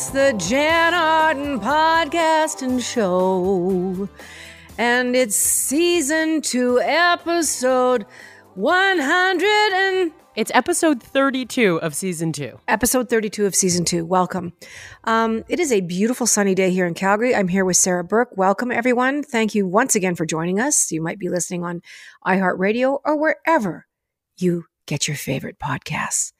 It's the Jann Arden podcast and show. And it's season two, episode 100 and It's episode 32 of season two. episode 32 of season two. Welcome. Um, it is a beautiful sunny day here in Calgary. I'm here with Sarah Burke. Welcome, everyone. Thank you once again for joining us. You might be listening on iHeartRadio or wherever you get your favorite podcasts.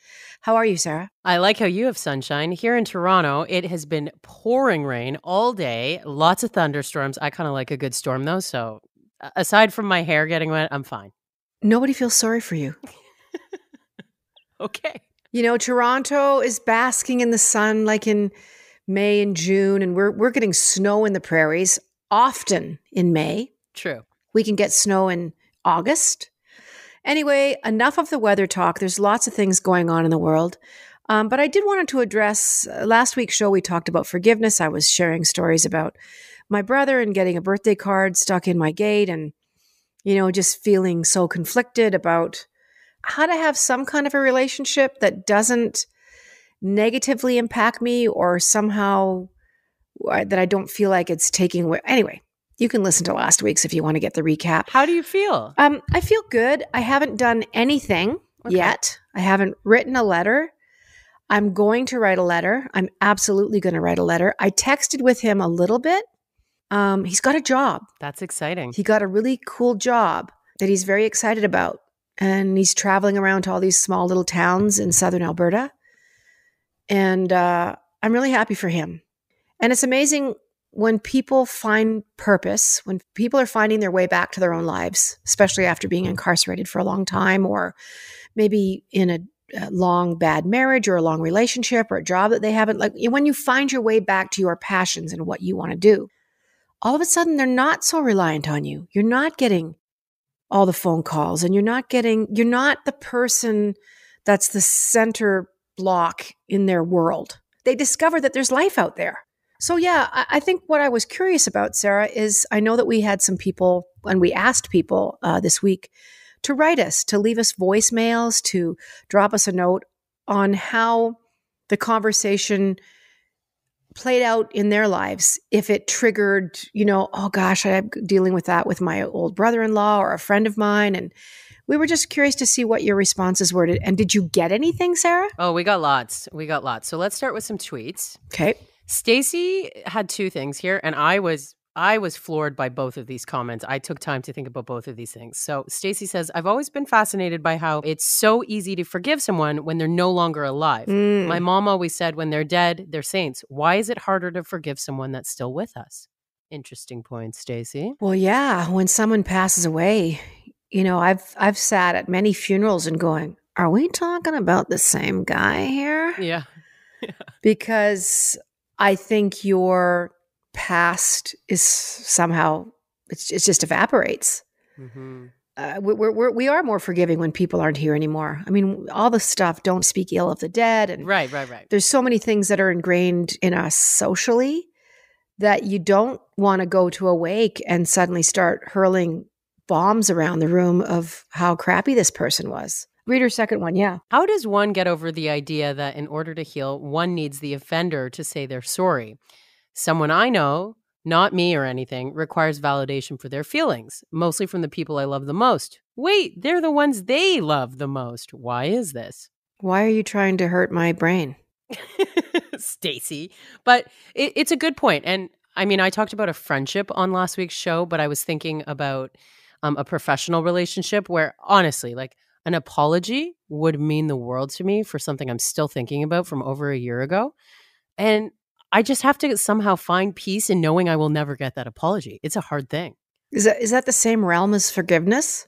How are you, Sarah? I like how you have sunshine. Here in Toronto, it has been pouring rain all day, lots of thunderstorms. I kind of like a good storm though. So, aside from my hair getting wet, I'm fine. Nobody feels sorry for you. Okay. You know, Toronto is basking in the sun like in May and June, and we're we're getting snow in the prairies often in May. True. We can get snow in August. Anyway, enough of the weather talk. There's lots of things going on in the world. Um, but I did want to address uh, last week's show. We talked about forgiveness. I was sharing stories about my brother and getting a birthday card stuck in my gate, and you know, just feeling so conflicted about how to have some kind of a relationship that doesn't negatively impact me or somehow uh, that I don't feel like it's taking away. Anyway, you can listen to last week's if you want to get the recap. How do you feel? Um, I feel good. I haven't done anything Okay. yet. I haven't written a letter. I'm going to write a letter. I'm absolutely going to write a letter. I texted with him a little bit. Um, he's got a job. That's exciting. He got a really cool job that he's very excited about. And he's traveling around to all these small little towns in southern Alberta. And uh, I'm really happy for him. And it's amazing when people find purpose, when people are finding their way back to their own lives, especially after being mm-hmm. incarcerated for a long time or maybe in a, a long bad marriage or a long relationship or a job that they haven't like when you find your way back to your passions and what you want to do all of a sudden they're not so reliant on you. You're not getting all the phone calls and you're not getting, you're not the person that's the center block in their world. They discover that there's life out there. So, yeah, I, think what I was curious about, Sarah, is I know that we had some people and we asked people uh, this week to write us, to leave us voicemails, to drop us a note on how the conversation played out in their lives if it triggered you know oh gosh i'm dealing with that with my old brother-in-law or a friend of mine and we were just curious to see what your responses were and did you get anything sarah Oh, we got lots. We got lots. So let's start with some tweets. okay Stacy had two things here, and I was I was floored by both of these comments. I took time to think about both of these things. So Stacy says, "I've always been fascinated by how it's so easy to forgive someone when they're no longer alive. Mm. My mom always said, when they're dead, they're saints. Why is it harder to forgive someone that's still with us?" Interesting point, Stacy. well yeah when someone passes away you know i've i've sat at many funerals and going are we talking about the same guy here Yeah. because I think your past is somehow it's, it just evaporates. hmm Uh, we- we're, we're, we are more forgiving when people aren't here anymore. I mean, all the stuff, don't speak ill of the dead. And Right, right, right. there's so many things that are ingrained in us socially that you don't want to go to a wake and suddenly start hurling bombs around the room of how crappy this person was. Read her second one. Yeah. How does one get over the idea that in order to heal, one needs the offender to say they're sorry? Someone I know, not me or anything, requires validation for their feelings, mostly from the people I love the most. Wait, they're the ones they love the most. Why is this? Why are you trying to hurt my brain? Stacy. But it, it's a good point. And I mean, I talked about a friendship on last week's show, but I was thinking about um, a professional relationship where honestly, like an apology would mean the world to me for something I'm still thinking about from over a year ago. And I just have to somehow find peace in knowing I will never get that apology. It's a hard thing. Is that is that the same realm as forgiveness?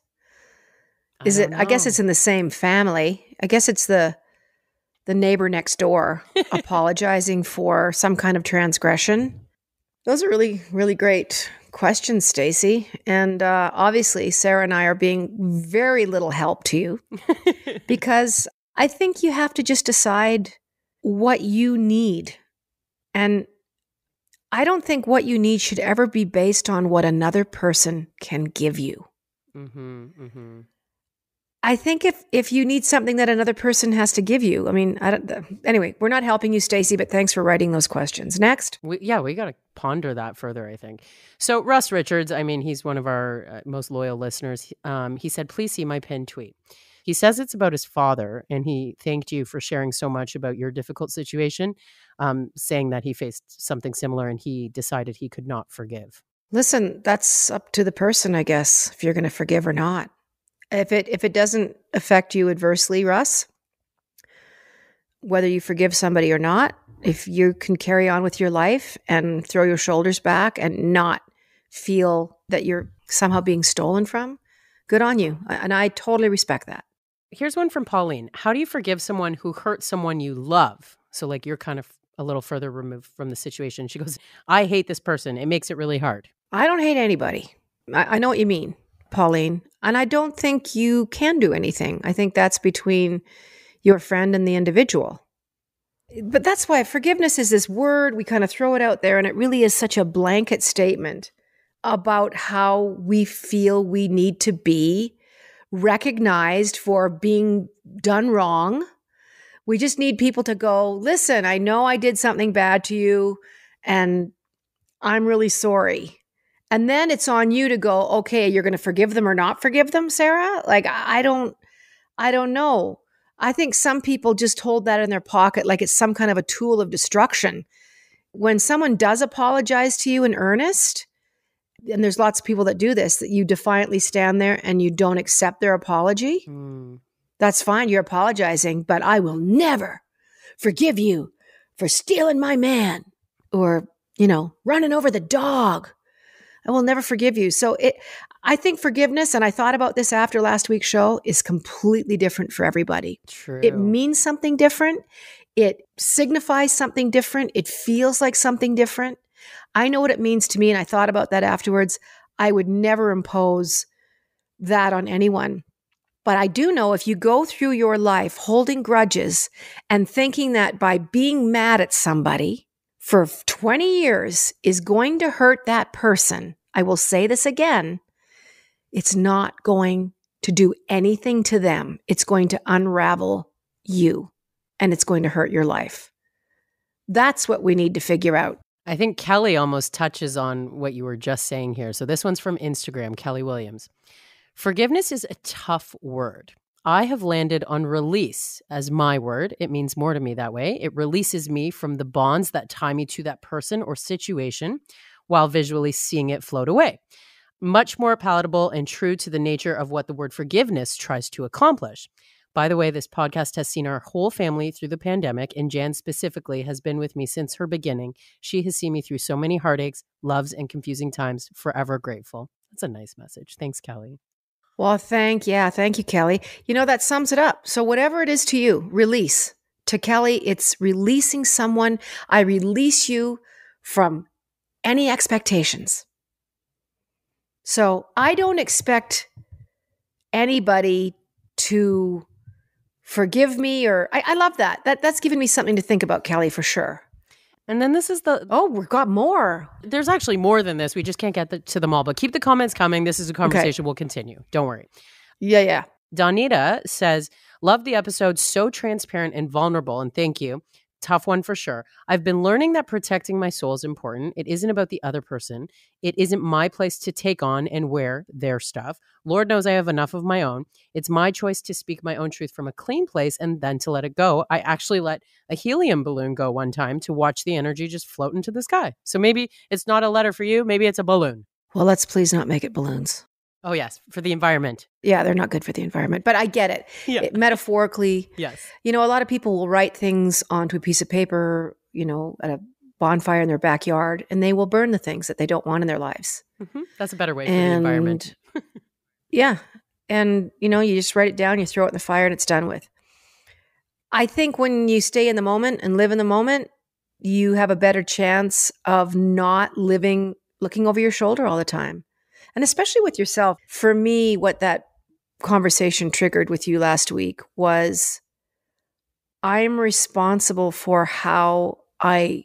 Is it? don't I guess it's in the same family. I guess it's the the neighbor next door apologizing for some kind of transgression. Those are really really great questions, Stacy. And uh, obviously, Sarah and I are being very little help to you because I think you have to just decide what you need. And I don't think what you need should ever be based on what another person can give you. Mm-hmm, hmm I think if if you need something that another person has to give you, I mean, I don't. Anyway, we're not helping you, Stacy, but thanks for writing those questions. Next, we, yeah, we got to ponder that further. I think so. Russ Richards, I mean, he's one of our uh, most loyal listeners. Um, he said, "Please see my pinned tweet." He says it's about his father, and he thanked you for sharing so much about your difficult situation, um, saying that he faced something similar and he decided he could not forgive. Listen, that's up to the person, I guess, if you're going to forgive or not if it if it doesn't affect you adversely, Russ, whether you forgive somebody or not, if you can carry on with your life and throw your shoulders back and not feel that you're somehow being stolen from, good on you. And I totally respect that. Here's one from Pauline. How do you forgive someone who hurt someone you love? So like you're kind of a little further removed from the situation. She goes, I hate this person. It makes it really hard. I don't hate anybody. I, I know what you mean. Pauline. And I don't think you can do anything. I think that's between your friend and the individual. But that's why forgiveness is this word, we kind of throw it out there, and it really is such a blanket statement about how we feel we need to be recognized for being done wrong. We just need people to go, listen, I know I did something bad to you, and I'm really sorry. And then it's on you to go, okay, you're going to forgive them or not forgive them, Sarah? Like I don't I don't know. I think some people just hold that in their pocket like it's some kind of a tool of destruction. When someone does apologize to you in earnest, and there's lots of people that do this, that you defiantly stand there and you don't accept their apology, mm. that's fine. You're apologizing, but I will never forgive you for stealing my man or, you know, running over the dog I will never forgive you. So it, I think forgiveness, and I thought about this after last week's show, is completely different for everybody. True. It means something different. It signifies something different. It feels like something different. I know what it means to me, and I thought about that afterwards. I would never impose that on anyone. But I do know if you go through your life holding grudges and thinking that by being mad at somebody, for 20 years is going to hurt that person, I will say this again, it's not going to do anything to them. It's going to unravel you and it's going to hurt your life. That's what we need to figure out. I think Kelly almost touches on what you were just saying here. So this one's from Instagram, Kelly Williams. Forgiveness is a tough word. I have landed on release as my word. It means more to me that way. It releases me from the bonds that tie me to that person or situation while visually seeing it float away. Much more palatable and true to the nature of what the word forgiveness tries to accomplish. By the way, this podcast has seen our whole family through the pandemic, and Jann specifically has been with me since her beginning. She has seen me through so many heartaches, loves, and confusing times. Forever grateful. That's a nice message. Thanks, Kelly. Well, thank yeah, thank you, Kelly. You know that sums it up. So whatever it is to you, release. To Kelly, it's releasing someone. I release you from any expectations. So I don't expect anybody to forgive me or I, I love that. That that's given me something to think about, Kelly, for sure. And then this is the oh, we've got more. There's actually more than this. We just can't get the, to them all. But keep the comments coming. This is a conversation. Okay. We'll continue. Don't worry. Yeah, yeah. Donita says, "Love the episode. So transparent and vulnerable. And thank you tough one for sure. I've been learning that protecting my soul is important. It isn't about the other person. It isn't my place to take on and wear their stuff. Lord knows I have enough of my own. It's my choice to speak my own truth from a clean place and then to let it go. I actually let a helium balloon go one time to watch the energy just float into the sky. So maybe it's not a letter for you, maybe it's a balloon. Well, let's please not make it balloons. Oh yes, for the environment. Yeah, they're not good for the environment, but I get it. Yeah. It, metaphorically. Yes. You know, a lot of people will write things onto a piece of paper, you know, at a bonfire in their backyard, and they will burn the things that they don't want in their lives. Mm-hmm. That's a better way for and, the environment. yeah, and you know, you just write it down, you throw it in the fire, and it's done with. I think when you stay in the moment and live in the moment, you have a better chance of not living looking over your shoulder all the time and especially with yourself. For me, what that conversation triggered with you last week was I'm responsible for how I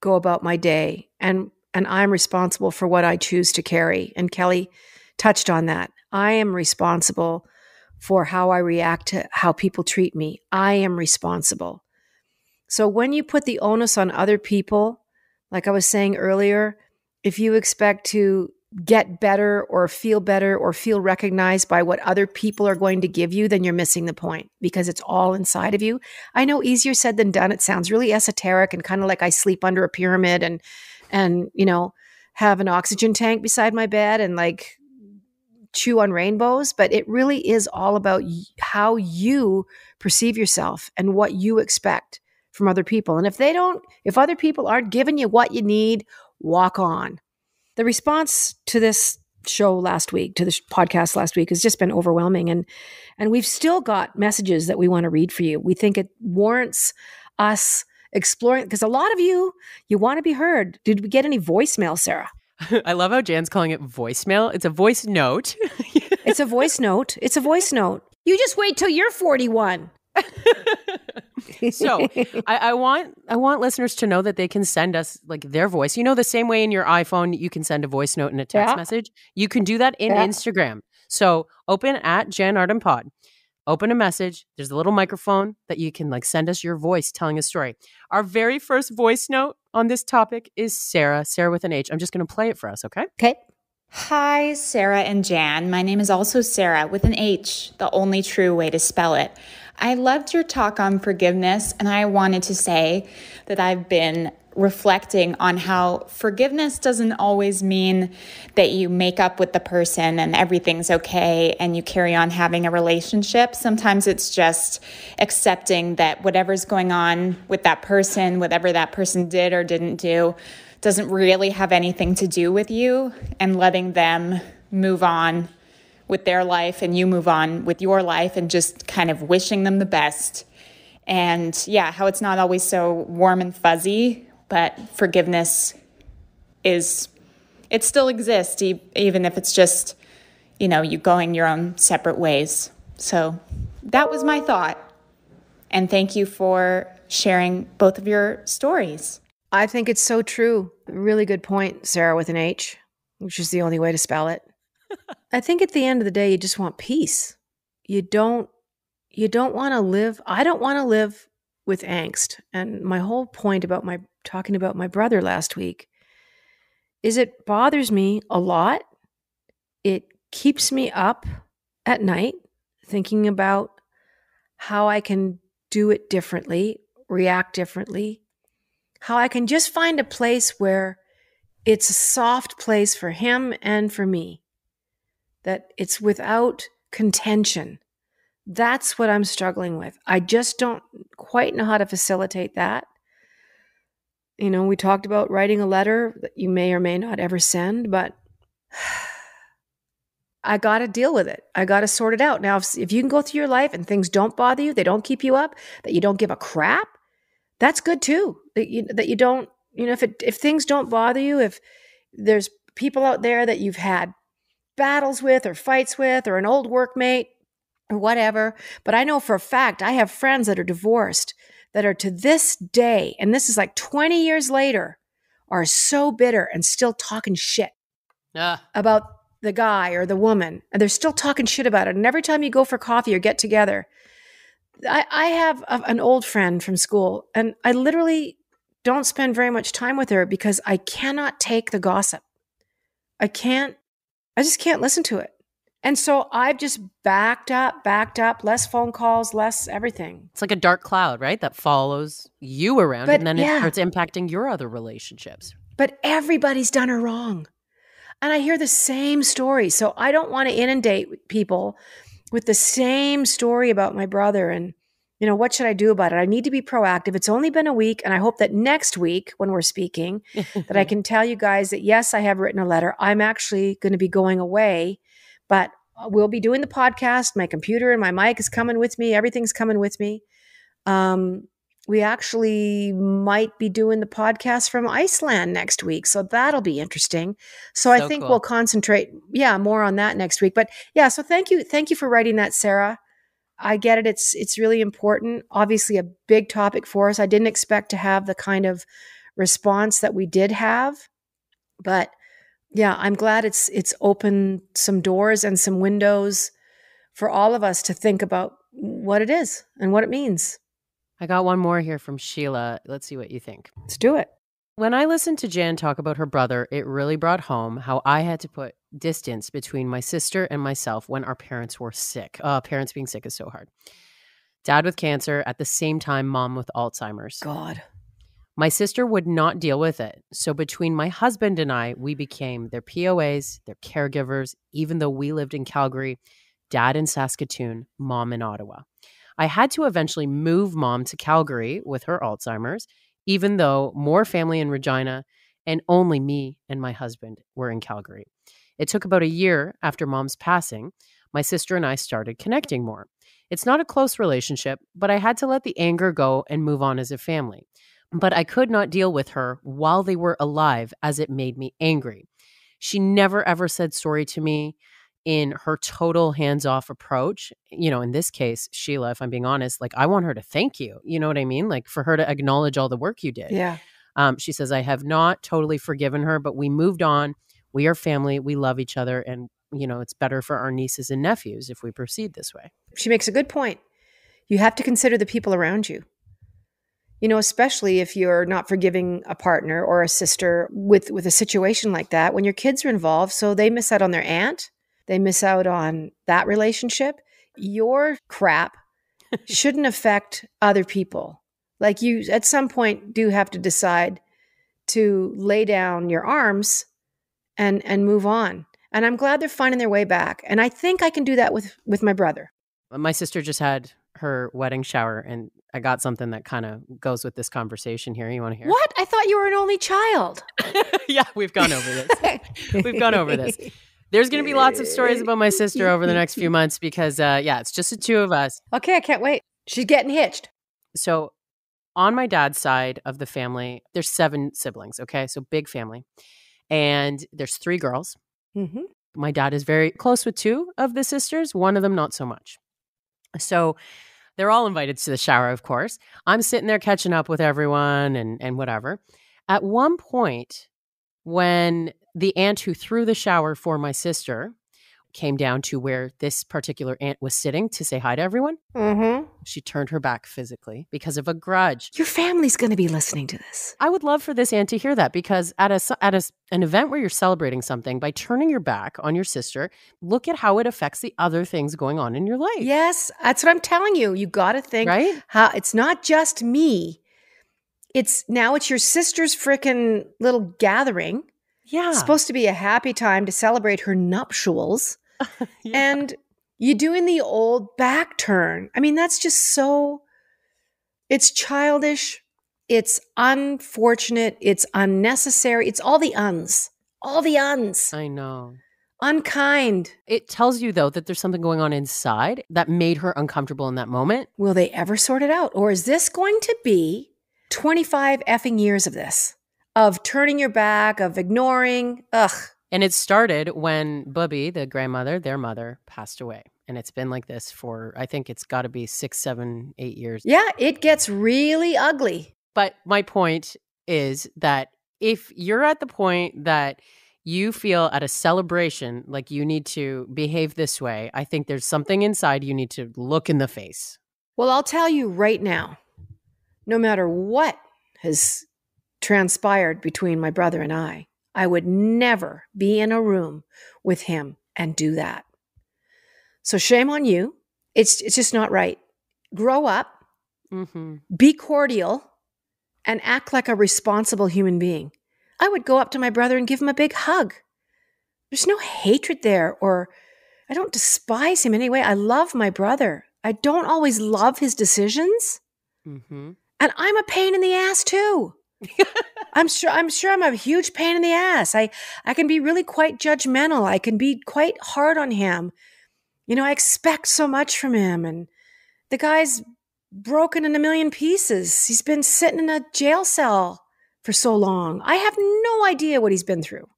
go about my day and and I'm responsible for what I choose to carry. And Kelly touched on that. I am responsible for how I react to how people treat me. I am responsible. So when you put the onus on other people, like I was saying earlier, if you expect to get better or feel better or feel recognized by what other people are going to give you, then you're missing the point because it's all inside of you. I know easier said than done. It sounds really esoteric and kind of like I sleep under a pyramid and and you know have an oxygen tank beside my bed and like chew on rainbows, but it really is all about how you perceive yourself and what you expect from other people. And if they don't, if other people aren't giving you what you need, walk on. The response to this show last week, to the podcast last week, has just been overwhelming. And and we've still got messages that we want to read for you. We think it warrants us exploring because a lot of you you want to be heard. Did we get any voicemail, Sarah? I love how Jann's calling it voicemail. It's a voice note. it's a voice note. It's a voice note. You just wait till you're 41. so I, I, want I want listeners to know that they can send us like their voice. You know, the same way in your iPhone you can send a voice note and a text yeah. message. You can do that in yeah. Instagram. So open at Jann Arden Pod open a message. There's a little microphone that you can like send us your voice telling a story. Our very first voice note on this topic is Sarah, Sarah with an H. I'm just going to play it for us, okay? Okay. Hi, Sarah and Jann. My name is also Sarah with an H, the only true way to spell it. I loved your talk on forgiveness, and I wanted to say that I've been reflecting on how forgiveness doesn't always mean that you make up with the person and everything's okay and you carry on having a relationship. Sometimes it's just accepting that whatever's going on with that person, whatever that person did or didn't do, doesn't really have anything to do with you and letting them move on with their life and you move on with your life and just kind of wishing them the best. And yeah, how it's not always so warm and fuzzy but forgiveness is it still exists even if it's just you know you going your own separate ways. So that was my thought. And thank you for sharing both of your stories. I think it's so true. Really good point sarah with an h which is the only way to spell it i think at the end of the day you just want peace. You don't you don't want to live i don't want to live with angst. And my whole point about my talking about my brother last week is it bothers me a lot. It keeps me up at night thinking about how I can do it differently, react differently, how I can just find a place where it's a soft place for him and for me, that it's without contention. That's what I'm struggling with. I just don't quite know how to facilitate that. You know, we talked about writing a letter that you may or may not ever send, but I got to deal with it. I got to sort it out. Now, if, if, you can go through your life and things don't bother you, they don't keep you up, that you don't give a crap, that's good too. That you, that you don't, you know, if it, if things don't bother you, if there's people out there that you've had battles with or fights with or an old workmate or whatever, but I know for a fact I have friends that are divorced that are to this day, and this is like 20 years later, are so bitter and still talking shit uh. about the guy or the woman. And they're still talking shit about it. And every time you go for coffee or get together, I, I have a, an old friend from school, and I literally don't spend very much time with her because I cannot take the gossip. I can't, I just can't listen to it. And so I've just backed up, backed up, less phone calls, less everything. It's like a dark cloud, right? That follows you around but, and then yeah. it starts impacting your other relationships. But everybody's done her wrong. And I hear the same story. So I don't want to inundate people with the same story about my brother and you know, what should I do about it? I need to be proactive. It's only been a week, and I hope that next week, when we're speaking, that I can tell you guys that yes, I have written a letter. I'm actually going to be going away but we'll be doing the podcast. My computer and my mic is coming with me. Everything's coming with me. Um, we actually might be doing the podcast from Iceland next week. So that'll be interesting. So, so I think cool. we'll concentrate, yeah, more on that next week. But yeah, so thank you. Thank you for writing that, Sarah. I get it. It's it's really important. Obviously a big topic for us. I didn't expect to have the kind of response that we did have, but yeah, I'm glad it's it's opened some doors and some windows for all of us to think about what it is and what it means. I got one more here from Sheila. Let's see what you think. Let's do it. When I listened to Jann talk about her brother, it really brought home how I had to put distance between my sister and myself when our parents were sick. Uh, parents being sick is so hard. Dad with cancer, at the same time, mom with Alzheimer's. God. My sister would not deal with it. So between my husband and I, we became their POAs, their caregivers, even though we lived in Calgary, dad in Saskatoon, mom in Ottawa. I had to eventually move mom to Calgary with her Alzheimer's, even though more family in Regina and only me and my husband were in Calgary. It took about a year after mom's passing, my sister and I started connecting more. It's not a close relationship, but I had to let the anger go and move on as a family. But I could not deal with her while they were alive as it made me angry. She never ever said sorry to me in her total hands off approach. You know, in this case, Sheila, if I'm being honest, like I want her to thank you. You know what I mean? Like for her to acknowledge all the work you did. Yeah. Um, she says, I have not totally forgiven her, but we moved on. We are family. We love each other. And, you know, it's better for our nieces and nephews if we proceed this way. She makes a good point. You have to consider the people around you. You know, especially if you're not forgiving a partner or a sister with with a situation like that when your kids are involved, so they miss out on their aunt, they miss out on that relationship. Your crap shouldn't affect other people. Like you at some point do have to decide to lay down your arms and and move on. And I'm glad they're finding their way back. And I think I can do that with with my brother. My sister just had her wedding shower and I got something that kind of goes with this conversation here. You want to hear? What? I thought you were an only child. yeah, we've gone over this. we've gone over this. There's going to be lots of stories about my sister over the next few months because, uh, yeah, it's just the two of us. Okay, I can't wait. She's getting hitched. So, on my dad's side of the family, there's seven siblings. Okay, so big family, and there's three girls. Mm-hmm. My dad is very close with two of the sisters. One of them not so much. So they're all invited to the shower, of course. I'm sitting there catching up with everyone and and whatever. At one point, when the aunt who threw the shower for my sister came down to where this particular aunt was sitting to say hi to everyone. Mm-hmm. She turned her back physically because of a grudge. Your family's going to be listening to this. I would love for this aunt to hear that because at a at a, an event where you're celebrating something by turning your back on your sister, look at how it affects the other things going on in your life. Yes, that's what I'm telling you. You got to think right. how it's not just me. It's now it's your sister's freaking little gathering. Yeah, It's supposed to be a happy time to celebrate her nuptials. Yeah. and you're doing the old back turn. I mean, that's just so it's childish, it's unfortunate, it's unnecessary, it's all the uns. All the uns. I know. Unkind. It tells you though that there's something going on inside that made her uncomfortable in that moment. Will they ever sort it out? Or is this going to be 25 effing years of this? Of turning your back, of ignoring. Ugh. And it started when Bubby, the grandmother, their mother, passed away. And it's been like this for, I think it's got to be six, seven, eight years. Yeah, it gets really ugly. But my point is that if you're at the point that you feel at a celebration like you need to behave this way, I think there's something inside you need to look in the face. Well, I'll tell you right now no matter what has transpired between my brother and I, I would never be in a room with him and do that. So shame on you. It's it's just not right. Grow up, Mm-hmm. be cordial, and act like a responsible human being. I would go up to my brother and give him a big hug. There's no hatred there, or I don't despise him anyway. I love my brother. I don't always love his decisions, Mm-hmm. and I'm a pain in the ass too. I'm sure I'm sure I'm a huge pain in the ass. I I can be really quite judgmental. I can be quite hard on him. You know, I expect so much from him and the guy's broken in a million pieces. He's been sitting in a jail cell for so long. I have no idea what he's been through.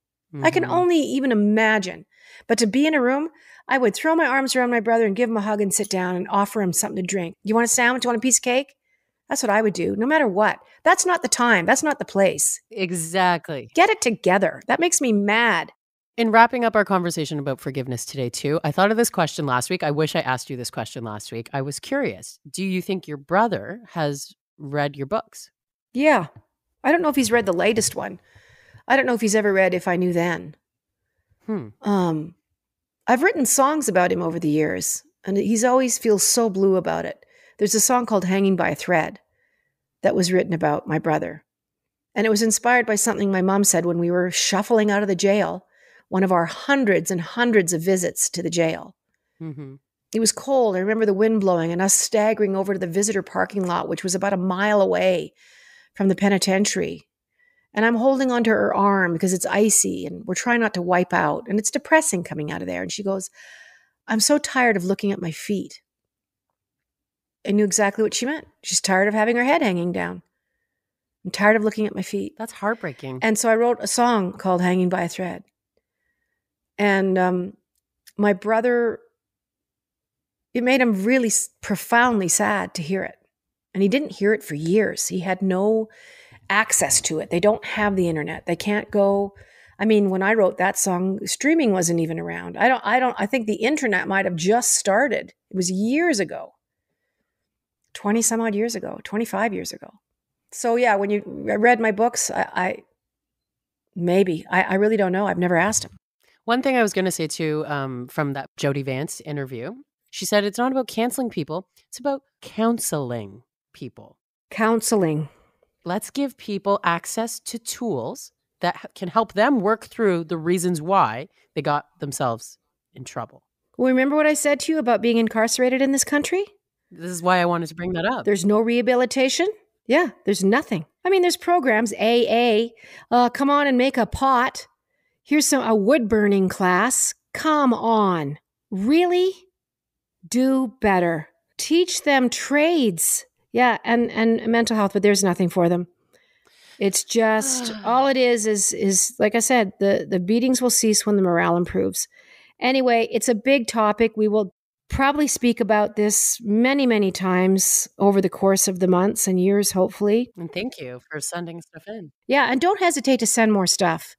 I can Mhm. only even imagine. But to be in a room, I would throw my arms around my brother and give him a hug and sit down and offer him something to drink. You want a sandwich? You want a piece of cake? That's what I would do, no matter what. That's not the time. That's not the place. Exactly. Get it together. That makes me mad. In wrapping up our conversation about forgiveness today, too, I thought of this question last week. I wish I asked you this question last week. I was curious. Do you think your brother has read your books? Yeah. I don't know if he's read the latest one. I don't know if he's ever read If I Knew Then. Hmm. Um, I've written songs about him over the years, and he's always feels so blue about it. There's a song called Hanging by a Thread that was written about my brother. And it was inspired by something my mom said when we were shuffling out of the jail, one of our hundreds and hundreds of visits to the jail. Mm-hmm. It was cold. I remember the wind blowing and us staggering over to the visitor parking lot, which was about a mile away from the penitentiary. And I'm holding onto her arm because it's icy and we're trying not to wipe out. And it's depressing coming out of there. And she goes, I'm so tired of looking at my feet. I knew exactly what she meant. She's tired of having her head hanging down. I'm tired of looking at my feet. That's heartbreaking. And so I wrote a song called Hanging by a Thread. And um, my brother, it made him really profoundly sad to hear it. And he didn't hear it for years. He had no access to it. They don't have the internet. They can't go. I mean, when I wrote that song, streaming wasn't even around. I don't, I don't, I think the internet might have just started. It was years ago, 20 some odd years ago, 25 years ago. So yeah, when you read my books, I, I maybe, I, I really don't know. I've never asked him. One thing I was going to say too, um, from that Jody Vance interview, she said it's not about canceling people; it's about counseling people. Counseling. Let's give people access to tools that can help them work through the reasons why they got themselves in trouble. Remember what I said to you about being incarcerated in this country? This is why I wanted to bring that up. There's no rehabilitation. Yeah, there's nothing. I mean, there's programs, AA. Uh, come on and make a pot. Here's some a wood burning class. Come on, really? Do better. Teach them trades. Yeah, and and mental health, but there's nothing for them. It's just all it is is is like I said, the the beatings will cease when the morale improves. Anyway, it's a big topic. We will probably speak about this many, many times over the course of the months and years, hopefully. and thank you for sending stuff in. Yeah, and don't hesitate to send more stuff.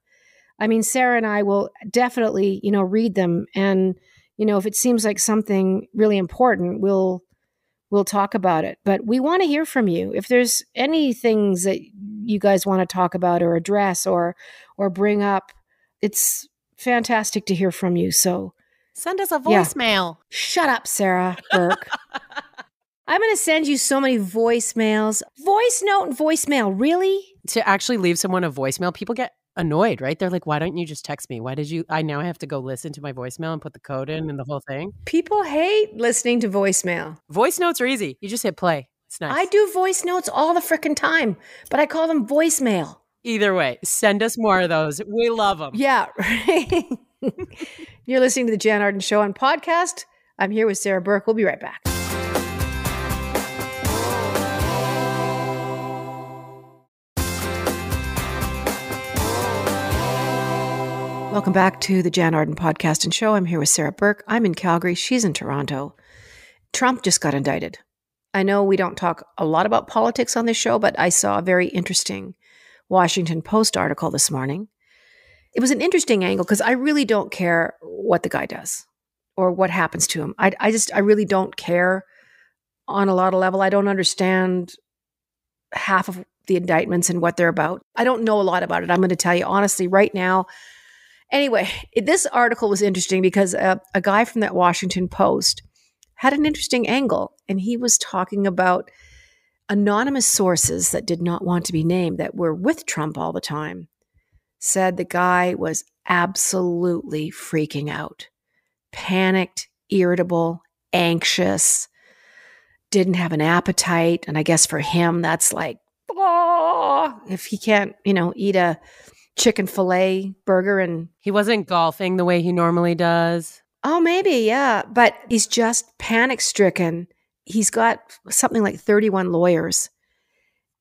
I mean, Sarah and I will definitely, you know, read them and you know, if it seems like something really important, we'll we'll talk about it. But we want to hear from you. If there's any things that you guys want to talk about or address or or bring up, it's fantastic to hear from you. So, Send us a Yeah. voicemail. Shut up, Sarah Burke. I'm going to send you so many voicemails. Voice note and voicemail. Really? to actually leave someone a voicemail, people get annoyed, right? They're like, why don't you just text me? Why did you? I now have to go listen to my voicemail and put the code in and the whole thing. People hate listening to voicemail. Voice notes are easy. You just hit play. It's nice. I do voice notes all the freaking time, but I call them voicemail. Either way, send us more of those. We love them. Yeah. right. You're listening to the Jann Arden Show on podcast. I'm here with Sarah Burke. We'll be right back. Welcome back to the Jann Arden podcast and show. I'm here with Sarah Burke. I'm in Calgary. She's in Toronto. Trump just got indicted. I know we don't talk a lot about politics on this show, but I saw a very interesting Washington Post article this morning. It was an interesting angle because I really don't care what the guy does or what happens to him. I, I just, I really don't care on a lot of level. I don't understand half of the indictments and what they're about. I don't know a lot about it. I'm going to tell you honestly right now. Anyway, this article was interesting because a, a guy from that Washington Post had an interesting angle, and he was talking about anonymous sources that did not want to be named that were with Trump all the time said the guy was absolutely freaking out, panicked, irritable, anxious, didn't have an appetite. And I guess for him, that's like, oh, if he can't, you know, eat a chicken filet burger and He wasn't golfing the way he normally does. Oh, maybe, yeah. But he's just panic stricken. He's got something like 31 lawyers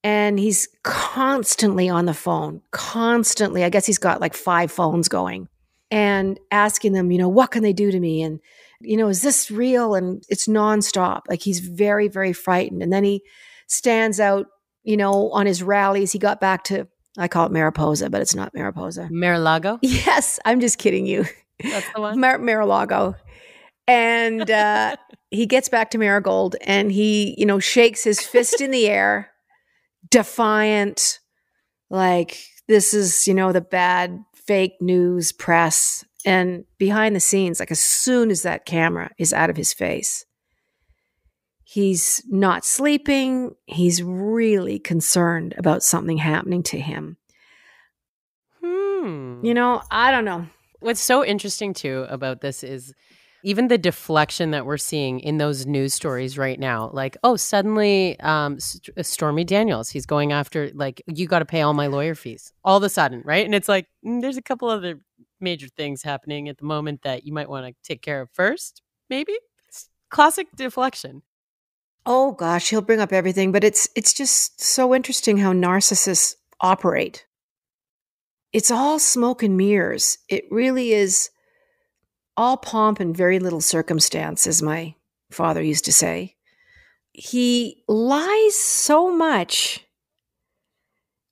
and he's constantly on the phone, constantly. I guess he's got like five phones going and asking them, you know, what can they do to me? And, you know, is this real? And it's nonstop. Like he's very, very frightened. And then he stands out, you know, on his rallies. He got back to I call it Mariposa, but it's not Mariposa. Mar-a-Lago? Yes, I'm just kidding you. That's the one. Mar- Mar-a-Lago. And uh, he gets back to Marigold and he, you know, shakes his fist in the air, defiant, like this is, you know, the bad fake news press. And behind the scenes, like as soon as that camera is out of his face, he's not sleeping. He's really concerned about something happening to him. Hmm. You know, I don't know. What's so interesting too about this is even the deflection that we're seeing in those news stories right now like oh suddenly um, St- stormy daniels he's going after like you got to pay all my lawyer fees all of a sudden right and it's like mm, there's a couple other major things happening at the moment that you might want to take care of first maybe it's classic deflection Oh gosh, he'll bring up everything, but it's it's just so interesting how narcissists operate. It's all smoke and mirrors. It really is all pomp and very little circumstance, as my father used to say. He lies so much.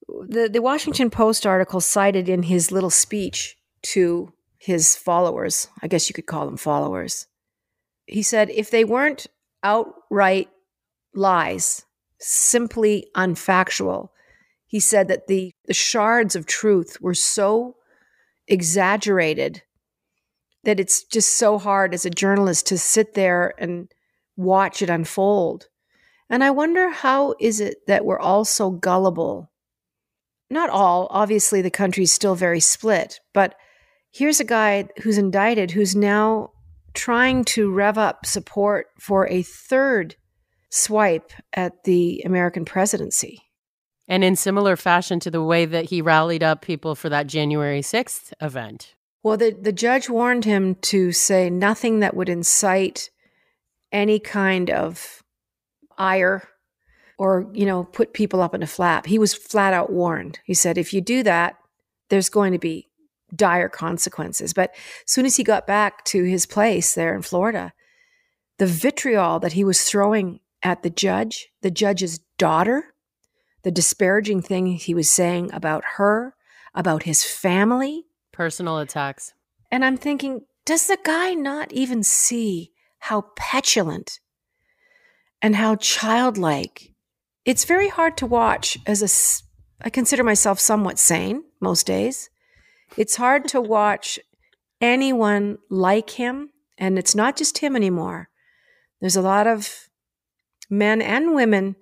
The, the Washington Post article cited in his little speech to his followers, I guess you could call them followers. He said if they weren't outright lies, simply unfactual, he said that the, the shards of truth were so exaggerated that it's just so hard as a journalist to sit there and watch it unfold. And I wonder how is it that we're all so gullible? Not all, obviously the country's still very split, but here's a guy who's indicted who's now trying to rev up support for a third swipe at the American presidency. and in similar fashion to the way that he rallied up people for that january 6th event Well, the, the judge warned him to say nothing that would incite any kind of ire or, you know, put people up in a flap. He was flat out warned. He said, if you do that, there's going to be dire consequences. But as soon as he got back to his place there in Florida, the vitriol that he was throwing at the judge, the judge's daughter, the disparaging thing he was saying about her, about his family, personal attacks and I'm thinking, does the guy not even see how petulant and how childlike? It's very hard to watch as a I consider myself somewhat sane most days. It's hard to watch anyone like him and it's not just him anymore. There's a lot of men and women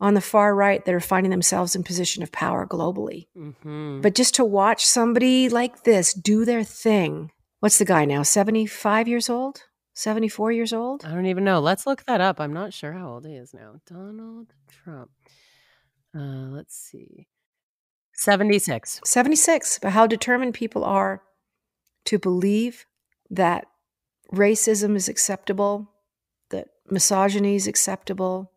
on the far right that are finding themselves in position of power globally. mm-hmm. But just to watch somebody like this do their thing. What's the guy now? 75 years old? 74 years old? I don't even know. Let's look that up. I'm not sure how old he is now. Donald Trump. Uh, let's see. 76. 76. But how determined people are to believe that racism is acceptable, that misogyny is acceptable,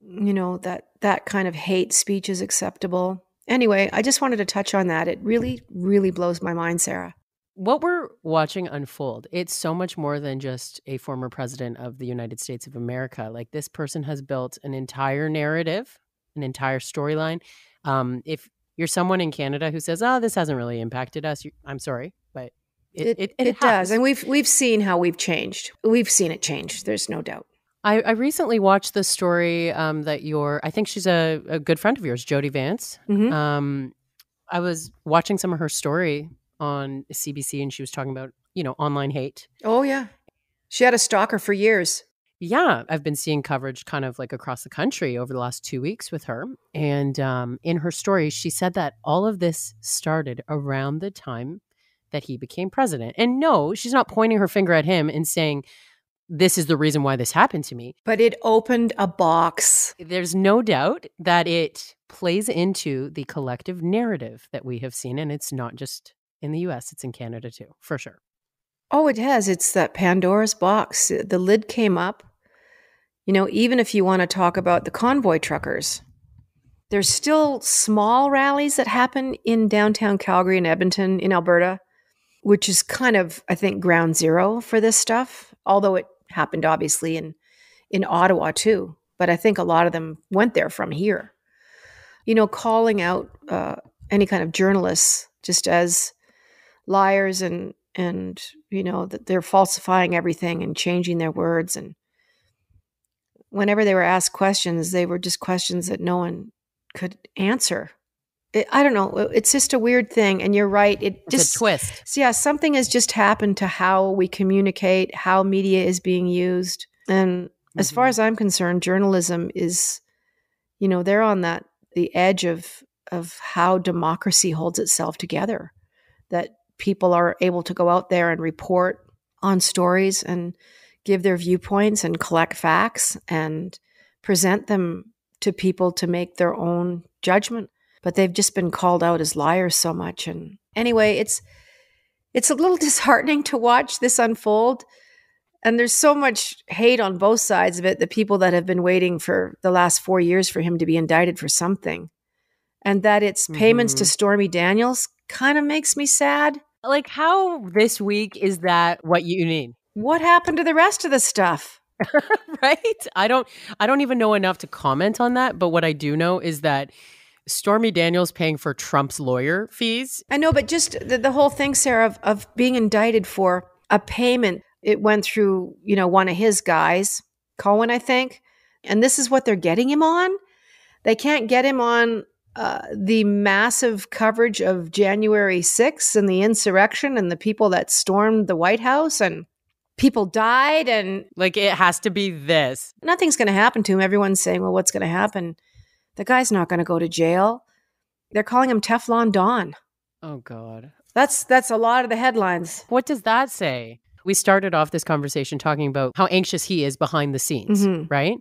you know, that that kind of hate speech is acceptable. Anyway, I just wanted to touch on that. It really, really blows my mind, Sarah. What we're watching unfold, it's so much more than just a former president of the United States of America. Like this person has built an entire narrative, an entire storyline. Um, if you're someone in Canada who says, "Oh, this hasn't really impacted us," I'm sorry, but it it, it, it does. And we've we've seen how we've changed. We've seen it change. There's no doubt. I, I recently watched the story um, that your, I think she's a, a good friend of yours, Jody Vance. Mhm. Um, I was watching some of her story on CBC, and she was talking about you know online hate. Oh yeah. She had a stalker for years. Yeah, I've been seeing coverage kind of like across the country over the last two weeks with her. And um, in her story, she said that all of this started around the time that he became president. And no, she's not pointing her finger at him and saying, this is the reason why this happened to me. But it opened a box. There's no doubt that it plays into the collective narrative that we have seen. And it's not just in the US, it's in Canada too, for sure. Oh, it has. It's that Pandora's box. Uh, the lid came up. You know, even if you want to talk about the convoy truckers, there's still small rallies that happen in downtown Calgary and Edmonton in Alberta, which is kind of, I think, ground zero for this stuff. Although it happened obviously in in Ottawa too, but I think a lot of them went there from here. You know, calling out uh, any kind of journalists just as liars and and you know that they're falsifying everything and changing their words and whenever they were asked questions they were just questions that no one could answer it, i don't know it's just a weird thing and you're right it it's just a twist yeah something has just happened to how we communicate how media is being used and mm-hmm. as far mm-hmm. as i'm concerned journalism is you know they're on that the edge of of how democracy holds itself together that people are able to go out there and report on stories and give their viewpoints and collect facts and present them to people to make their own judgment but they've just been called out as liars so much and anyway it's it's a little disheartening to watch this unfold and there's so much hate on both sides of it the people that have been waiting for the last 4 years for him to be indicted for something and that it's payments mm-hmm. to Stormy Daniels kind of makes me sad. Like, how this week is that what you need? What happened to the rest of the stuff? right? I don't I don't even know enough to comment on that, but what I do know is that Stormy Daniels paying for Trump's lawyer fees. I know, but just the, the whole thing, Sarah, of, of being indicted for a payment. It went through, you know, one of his guys, Cohen, I think. And this is what they're getting him on. They can't get him on uh, the massive coverage of January 6th and the insurrection and the people that stormed the White House and people died and like it has to be this. Nothing's going to happen to him. Everyone's saying, "Well, what's going to happen?" The guy's not going to go to jail. They're calling him Teflon Don. Oh god. That's that's a lot of the headlines. What does that say? We started off this conversation talking about how anxious he is behind the scenes, mm-hmm. right?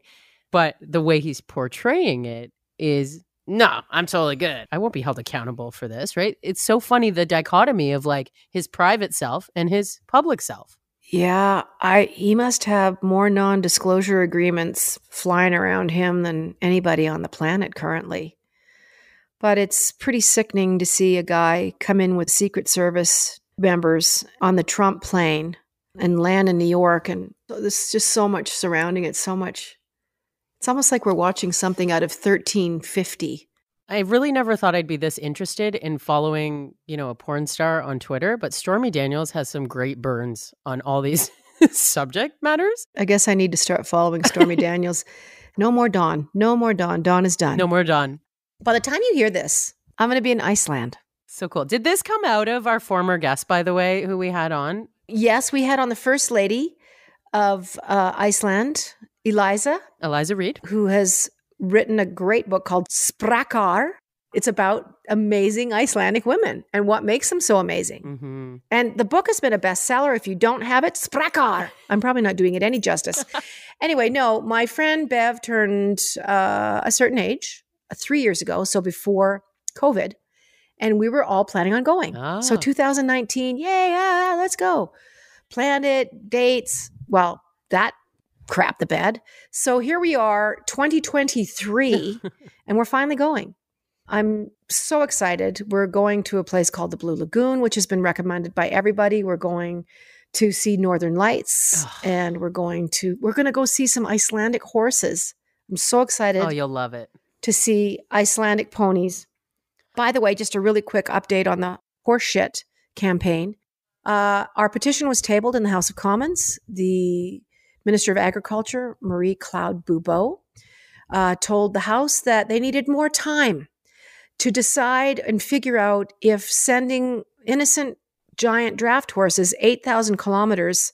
But the way he's portraying it is no, I'm totally good. I won't be held accountable for this, right? It's so funny the dichotomy of like his private self and his public self. Yeah, I he must have more non-disclosure agreements flying around him than anybody on the planet currently. But it's pretty sickening to see a guy come in with Secret Service members on the Trump plane and land in New York and there's just so much surrounding it, so much it's almost like we're watching something out of 1350. I really never thought I'd be this interested in following, you know, a porn star on Twitter, but Stormy Daniels has some great burns on all these subject matters. I guess I need to start following Stormy Daniels. No more Dawn. No more Dawn. Dawn is done. No more Dawn. By the time you hear this, I'm going to be in Iceland. So cool. Did this come out of our former guest, by the way, who we had on? Yes, we had on the first lady of uh, Iceland, Eliza. Eliza Reid. Who has written a great book called Sprakkar. It's about amazing Icelandic women and what makes them so amazing. Mm-hmm. And the book has been a bestseller. If you don't have it, Sprakkar. I'm probably not doing it any justice. anyway, no, my friend Bev turned uh, a certain age uh, three years ago, so before COVID, and we were all planning on going. Ah. So 2019, yay, yeah, let's go. Planned it, dates. Well, that crap the bed. So here we are, 2023, and we're finally going. I'm so excited. We're going to a place called the Blue Lagoon, which has been recommended by everybody. We're going to see Northern Lights and we're going to we're going to go see some Icelandic horses. I'm so excited. Oh, you'll love it. To see Icelandic ponies. By the way, just a really quick update on the horse shit campaign. Uh, our petition was tabled in the House of Commons. The Minister of Agriculture, Marie Claude Bibeau, uh, told the House that they needed more time to decide and figure out if sending innocent giant draft horses 8,000 kilometers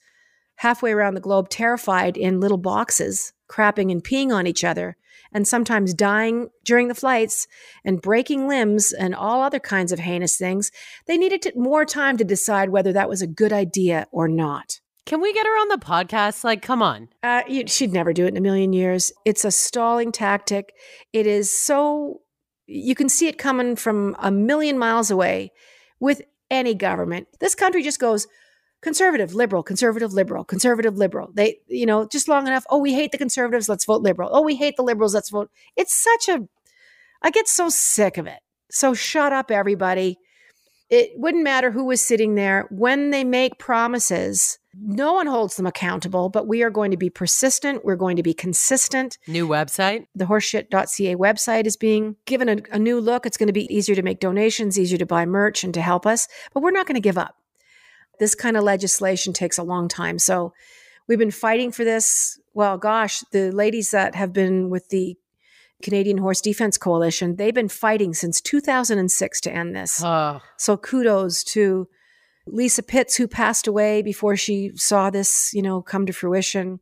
halfway around the globe, terrified in little boxes, crapping and peeing on each other, and sometimes dying during the flights and breaking limbs and all other kinds of heinous things, they needed to, more time to decide whether that was a good idea or not. Can we get her on the podcast? Like, come on. Uh, you, she'd never do it in a million years. It's a stalling tactic. It is so, you can see it coming from a million miles away with any government. This country just goes conservative, liberal, conservative, liberal, conservative, liberal. They, you know, just long enough. Oh, we hate the conservatives. Let's vote liberal. Oh, we hate the liberals. Let's vote. It's such a, I get so sick of it. So shut up, everybody it wouldn't matter who was sitting there. When they make promises, no one holds them accountable, but we are going to be persistent. We're going to be consistent. New website. The horseshit.ca website is being given a, a new look. It's going to be easier to make donations, easier to buy merch, and to help us. But we're not going to give up. This kind of legislation takes a long time. So we've been fighting for this. Well, gosh, the ladies that have been with the Canadian Horse Defense Coalition, they've been fighting since 2006 to end this. Oh, So kudos to Lisa Pitts, who passed away before she saw this, you know, come to fruition.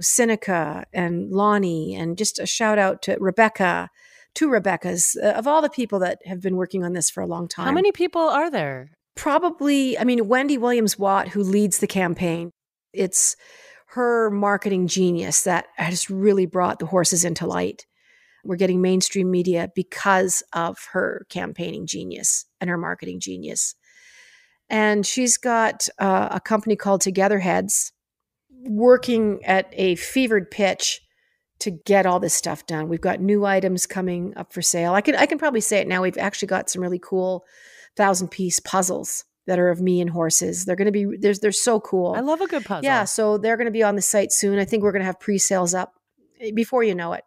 Seneca and Lonnie, and just a shout out to Rebecca, two Rebeccas, uh, of all the people that have been working on this for a long time. how many people are there? Probably, I mean, Wendy Williams Watt, who leads the campaign. It's her marketing genius that has really brought the horses into light. We're getting mainstream media because of her campaigning genius and her marketing genius. And she's got uh, a company called Together Heads working at a fevered pitch to get all this stuff done. We've got new items coming up for sale. I can I can probably say it now. We've actually got some really cool thousand piece puzzles that are of me and horses. They're going to be they're, they're so cool. I love a good puzzle. Yeah, so they're going to be on the site soon. I think we're going to have pre-sales up eh, before you know it.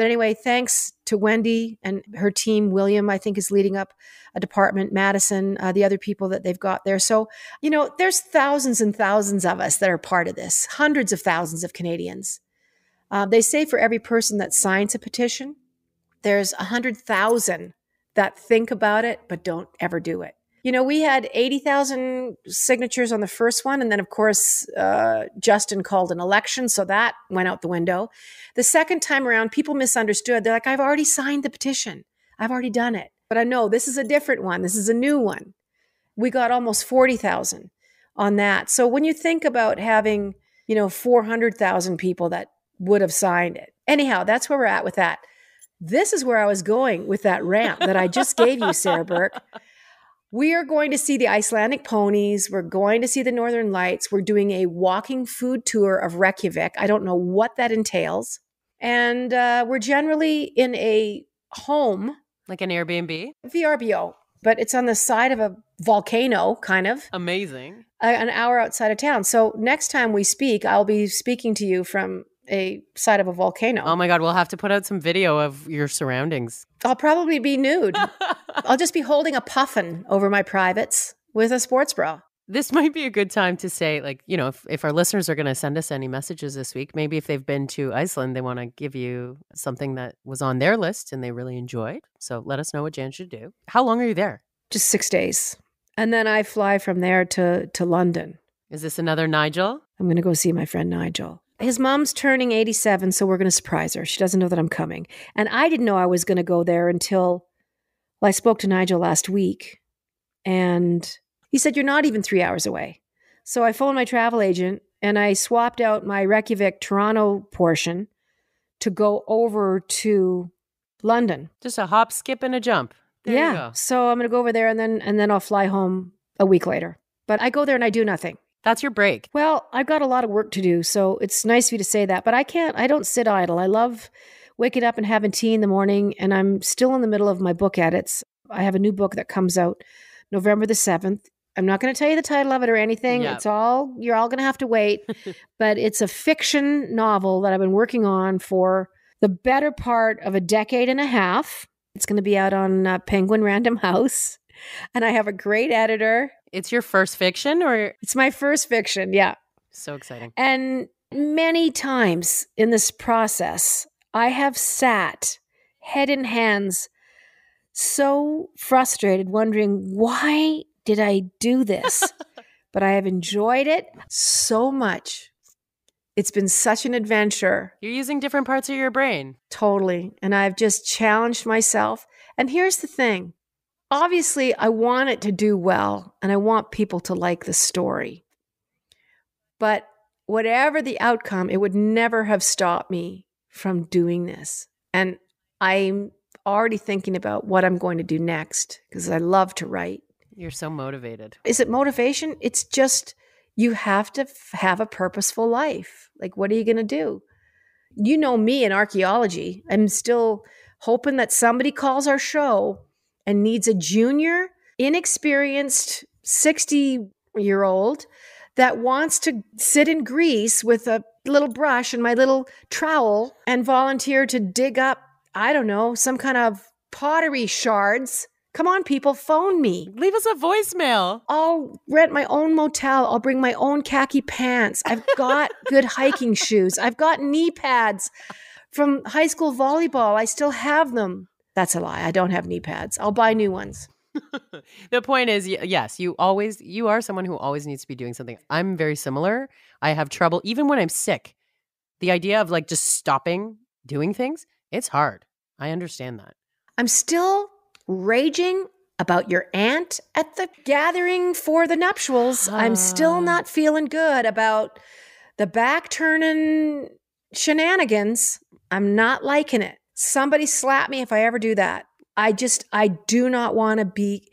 But anyway, thanks to Wendy and her team. William, I think, is leading up a department. Madison, uh, the other people that they've got there. So you know, there's thousands and thousands of us that are part of this. Hundreds of thousands of Canadians. Uh, they say for every person that signs a petition, there's a hundred thousand that think about it but don't ever do it. You know, we had 80,000 signatures on the first one. And then, of course, uh, Justin called an election. So that went out the window. The second time around, people misunderstood. They're like, I've already signed the petition, I've already done it. But I know this is a different one. This is a new one. We got almost 40,000 on that. So when you think about having, you know, 400,000 people that would have signed it, anyhow, that's where we're at with that. This is where I was going with that rant that I just gave you, Sarah Burke. We are going to see the Icelandic ponies. We're going to see the Northern Lights. We're doing a walking food tour of Reykjavik. I don't know what that entails. And uh, we're generally in a home, Like an Airbnb. VRBO, but it's on the side of a volcano, kind of, Amazing. an hour outside of town. So next time we speak, I'll be speaking to you from a side of a volcano. Oh my God, we'll have to put out some video of your surroundings. I'll probably be nude. I'll just be holding a puffin over my privates with a sports bra. this might be a good time to say, like, you know, if, if our listeners are going to send us any messages this week, maybe if they've been to Iceland, they want to give you something that was on their list and they really enjoyed. So let us know what Jann should do. How long are you there? just six days. And then I fly from there to, to London. Is this another Nigel? I'm going to go see my friend Nigel. His mom's turning 87, so we're going to surprise her. She doesn't know that I'm coming. And I didn't know I was going to go there until well, I spoke to Nigel last week. And he said, You're not even three hours away. So I phoned my travel agent and I swapped out my Reykjavik Toronto portion to go over to London. Just a hop, skip, and a jump. There yeah. you go. So I'm going to go over there and then and then I'll fly home a week later. But I go there and I do nothing. That's your break. Well, I've got a lot of work to do, so it's nice of you to say that. But I can't. I don't sit idle. I love waking up and having tea in the morning, and I'm still in the middle of my book edits. I have a new book that comes out November the seventh. I'm not going to tell you the title of it or anything. Yeah. It's all you're all going to have to wait. but it's a fiction novel that I've been working on for the better part of a decade and a half. It's going to be out on uh, Penguin Random House, and I have a great editor. It's your first fiction, or It's my first fiction, yeah. so exciting. And many times in this process, I have sat head in hands, so frustrated, wondering, why did I do this? but I have enjoyed it so much. It's been such an adventure, You're using different parts of your brain. totally. And I've just challenged myself. And here's the thing obviously, I want it to do well and I want people to like the story. But whatever the outcome, it would never have stopped me from doing this. And I'm already thinking about what I'm going to do next because I love to write. You're so motivated. Is it motivation? It's just you have to f- have a purposeful life. Like, what are you going to do? You know me in archaeology. I'm still hoping that somebody calls our show and needs a junior inexperienced 60 year old that wants to sit in grease with a little brush and my little trowel and volunteer to dig up, I don't know, some kind of pottery shards. Come on, people, phone me. Leave us a voicemail. I'll rent my own motel. I'll bring my own khaki pants. I've got good hiking shoes. I've got knee pads from high school volleyball. I still have them. That's a lie. I don't have knee pads. I'll buy new ones. the point is yes you always you are someone who always needs to be doing something. I'm very similar. I have trouble even when i'm sick the idea of like just stopping doing things it's hard. I understand that. I'm still raging about your aunt at the gathering for the nuptials. I'm still not feeling good about the back turning shenanigans. I'm not liking it somebody slap me if i ever do that I just, I do not want to be.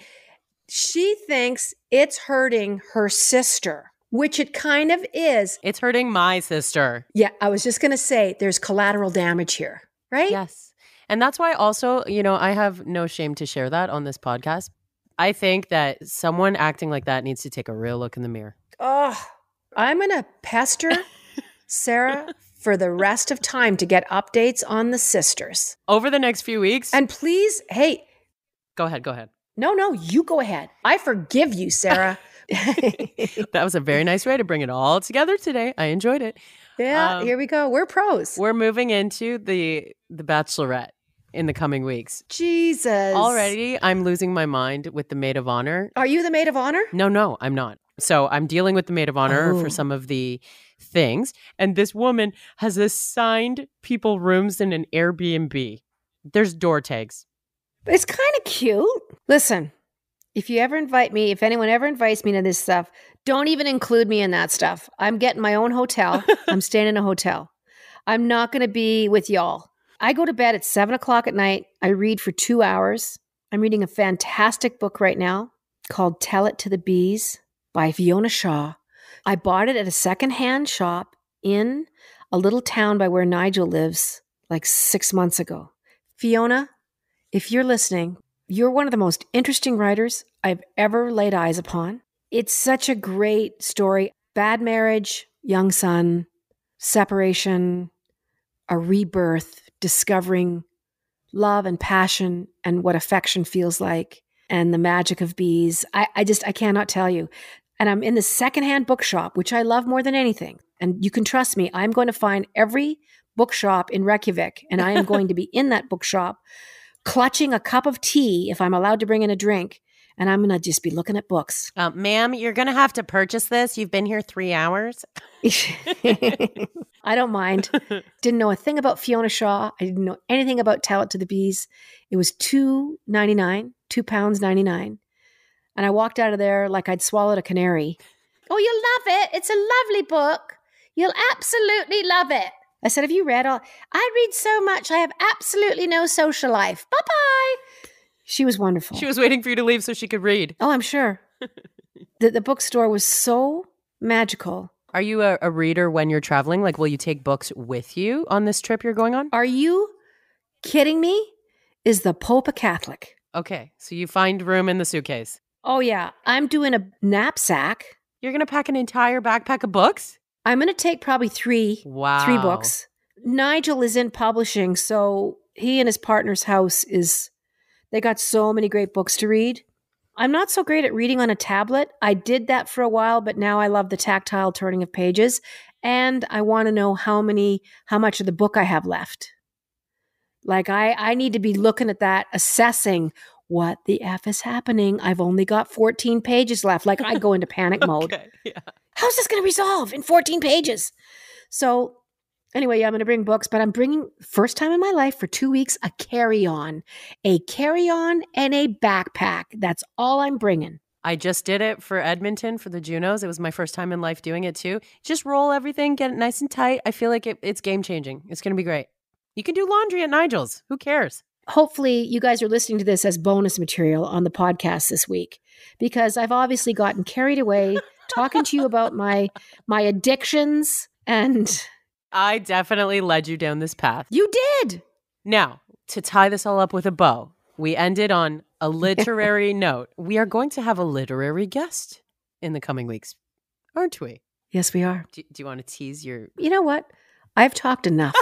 She thinks it's hurting her sister, which it kind of is. It's hurting my sister. Yeah, I was just going to say there's collateral damage here, right? Yes. And that's why also, you know, I have no shame to share that on this podcast. I think that someone acting like that needs to take a real look in the mirror. Oh, I'm going to pester Sarah for the rest of time to get updates on the sisters over the next few weeks. And please, hey, go ahead, go ahead. No, no, you go ahead. I forgive you, Sarah. that was a very nice way to bring it all together today. I enjoyed it. Yeah, um, here we go. We're pros. We're moving into the the Bachelorette in the coming weeks. Jesus. Already, I'm losing my mind with the maid of honor. Are you the maid of honor? No, no, I'm not. So I'm dealing with the maid of honor oh. for some of the things. And this woman has assigned people rooms in an Airbnb. There's door tags. It's kind of cute. Listen, if you ever invite me, if anyone ever invites me to this stuff, don't even include me in that stuff. I'm getting my own hotel. I'm staying in a hotel. I'm not going to be with y'all. I go to bed at seven o'clock at night. I read for two hours. I'm reading a fantastic book right now called Tell It to the Bees by Fiona Shaw. I bought it at a secondhand shop in a little town by where Nigel lives like six months ago. Fiona, if you're listening, you're one of the most interesting writers I've ever laid eyes upon. It's such a great story. Bad marriage, young son, separation, a rebirth, discovering love and passion and what affection feels like and the magic of bees. I, I just, I cannot tell you and I'm in the secondhand bookshop, which I love more than anything. And you can trust me, I'm going to find every bookshop in Reykjavik, and I am going to be in that bookshop clutching a cup of tea if I'm allowed to bring in a drink. And I'm going to just be looking at books. Uh, ma'am, you're going to have to purchase this. You've been here three hours. I don't mind. Didn't know a thing about Fiona Shaw. I didn't know anything about Tell It to the Bees. It was two ninety nine, two pounds ninety nine. And I walked out of there like I'd swallowed a canary. Oh, you'll love it. It's a lovely book. You'll absolutely love it. I said, Have you read all? I read so much. I have absolutely no social life. Bye bye. She was wonderful. She was waiting for you to leave so she could read. Oh, I'm sure. the, the bookstore was so magical. Are you a, a reader when you're traveling? Like, will you take books with you on this trip you're going on? Are you kidding me? Is the Pope a Catholic? Okay, so you find room in the suitcase. Oh, yeah. I'm doing a knapsack. You're going to pack an entire backpack of books? I'm going to take probably three. Wow. Three books. Nigel is in publishing, so he and his partner's house is, they got so many great books to read. I'm not so great at reading on a tablet. I did that for a while, but now I love the tactile turning of pages. And I want to know how many, how much of the book I have left. Like I, I need to be looking at that, assessing what the F is happening? I've only got 14 pages left. Like I go into panic mode. yeah. How's this going to resolve in 14 pages? So, anyway, yeah, I'm going to bring books, but I'm bringing, first time in my life for two weeks, a carry on, a carry on and a backpack. That's all I'm bringing. I just did it for Edmonton for the Junos. It was my first time in life doing it too. Just roll everything, get it nice and tight. I feel like it, it's game changing. It's going to be great. You can do laundry at Nigel's. Who cares? Hopefully you guys are listening to this as bonus material on the podcast this week because I've obviously gotten carried away talking to you about my my addictions and I definitely led you down this path. You did. Now, to tie this all up with a bow, we ended on a literary note. We are going to have a literary guest in the coming weeks, aren't we? Yes, we are. Do, do you want to tease your? You know what? I've talked enough.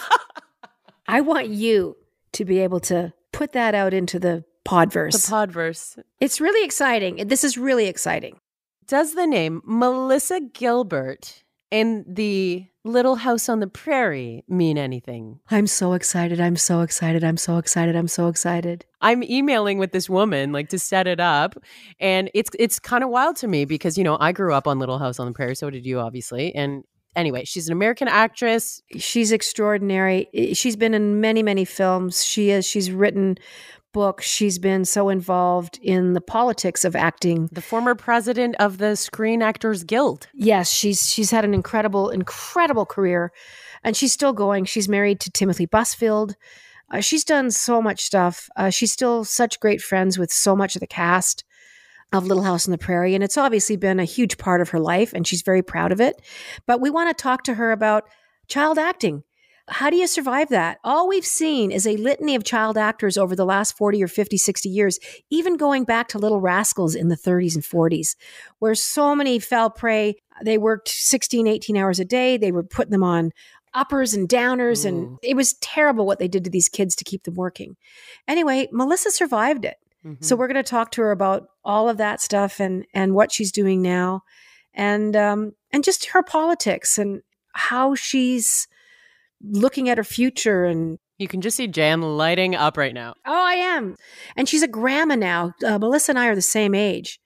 I want you to be able to put that out into the podverse. The podverse. it's really exciting. This is really exciting. Does the name Melissa Gilbert and the Little House on the Prairie mean anything? I'm so excited. I'm so excited. I'm so excited. I'm so excited. I'm emailing with this woman like to set it up, and it's it's kind of wild to me because you know I grew up on Little House on the Prairie, so did you, obviously, and. Anyway, she's an American actress. She's extraordinary. She's been in many, many films. She is. She's written books. She's been so involved in the politics of acting. The former president of the Screen Actors Guild. Yes, she's she's had an incredible, incredible career, and she's still going. She's married to Timothy Busfield. Uh, she's done so much stuff. Uh, she's still such great friends with so much of the cast of Little House on the Prairie, and it's obviously been a huge part of her life, and she's very proud of it. But we want to talk to her about child acting. How do you survive that? All we've seen is a litany of child actors over the last 40 or 50, 60 years, even going back to Little Rascals in the 30s and 40s, where so many fell prey. They worked 16, 18 hours a day. They were putting them on uppers and downers, Ooh. and mm. it was terrible what they did to these kids to keep them working. Anyway, Melissa survived it. Mm-hmm. So we're going to talk to her about all of that stuff and and what she's doing now, and um, and just her politics and how she's looking at her future and you can just see Jann lighting up right now. oh i am and she's a grandma now uh, melissa and i are the same age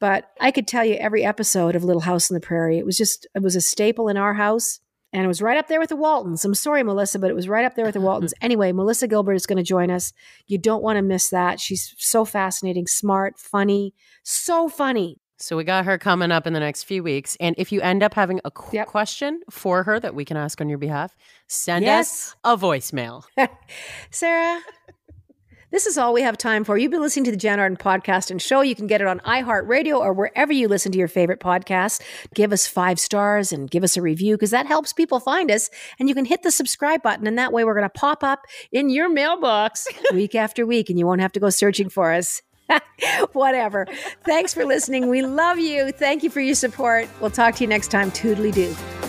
but i could tell you every episode of little house on the prairie it was just it was a staple in our house and it was right up there with the waltons. I'm sorry melissa but it was right up there with the waltons. Anyway melissa gilbert is going to join us. You don't want to miss that. She's so fascinating smart funny so funny. So we got her coming up in the next few weeks. And if you end up having a qu- Yep. question for her that we can ask on your behalf, send us a voicemail. Sarah, this is all we have time for. You've been listening to the Jann Arden podcast and show. You can get it on iHeartRadio or wherever you listen to your favorite podcasts. Give us five stars and give us a review because that helps people find us. And you can hit the subscribe button, and that way we're going to pop up in your mailbox week after week, and you won't have to go searching for us. Whatever. Thanks for listening. We love you. Thank you for your support. We'll talk to you next time. Toodly doo.